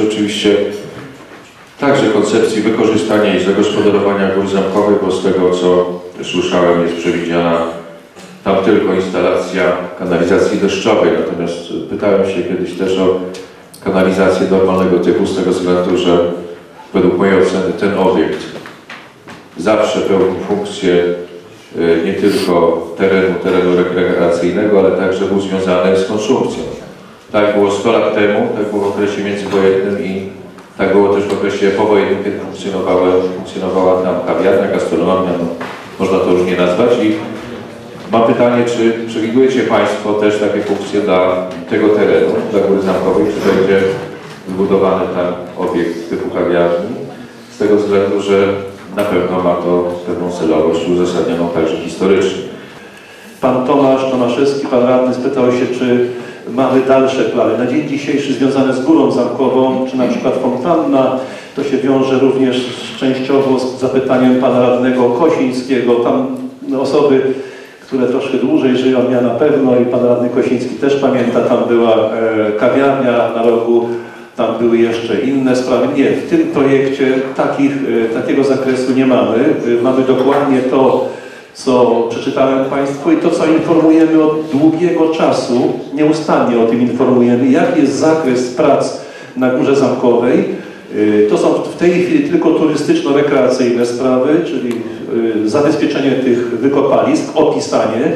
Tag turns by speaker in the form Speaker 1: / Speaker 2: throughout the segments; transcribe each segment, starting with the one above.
Speaker 1: dotyczy oczywiście także koncepcji wykorzystania i zagospodarowania gór zamkowych, bo z tego co słyszałem jest przewidziana tam tylko instalacja kanalizacji deszczowej, natomiast pytałem się kiedyś też o kanalizację normalnego typu z tego względu, że według mojej oceny ten obiekt zawsze pełni funkcję e, nie tylko terenu, terenu rekreacyjnego, ale także był związany z konsumpcją. Tak było 100 lat temu, tak było w okresie międzywojennym i tak było też w okresie powojennym, kiedy funkcjonowała, funkcjonowała tam kawiarnia, gastronomia, no, można to różnie nazwać. I mam pytanie, czy przewidujecie Państwo też takie funkcje dla tego terenu, dla Góry Zamkowej, czy będzie wybudowany tam obiekt typu kawiarni? Z tego względu, że na pewno ma to pewną celowość uzasadnioną także historycznie.
Speaker 2: Pan Tomasz Tomaszewski, pan radny spytał się, czy mamy dalsze plany. Na dzień dzisiejszy związane z Górą Zamkową, czy na przykład fontanna, to się wiąże również częściowo z zapytaniem pana radnego Kosińskiego. Tam osoby, które troszkę dłużej żyją, ja na pewno i pan radny Kosiński też pamięta, tam była e, kawiarnia na rogu, tam były jeszcze inne sprawy. Nie, w tym projekcie takich, e, takiego zakresu nie mamy. E, Mamy dokładnie to, co przeczytałem Państwu i to, co informujemy od długiego czasu, nieustannie o tym informujemy, jaki jest zakres prac na Górze Zamkowej. Y, To są w tej chwili tylko turystyczno-rekreacyjne sprawy, czyli y, zabezpieczenie tych wykopalisk, opisanie,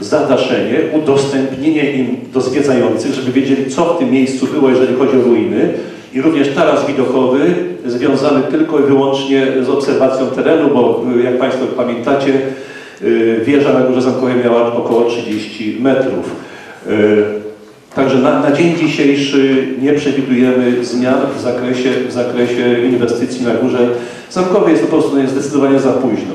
Speaker 2: zadaszenie, udostępnienie im do zwiedzających, żeby wiedzieli, co w tym miejscu było, jeżeli chodzi o ruiny. I również taras widokowy związany tylko i wyłącznie z obserwacją terenu, bo y, jak Państwo pamiętacie, wieża na Górze Zamkowej miała około 30 metrów. Y, Także na, na dzień dzisiejszy nie przewidujemy zmian w zakresie, w zakresie inwestycji na Górze Zamkowej. Jest to po prostu jest zdecydowanie za późno.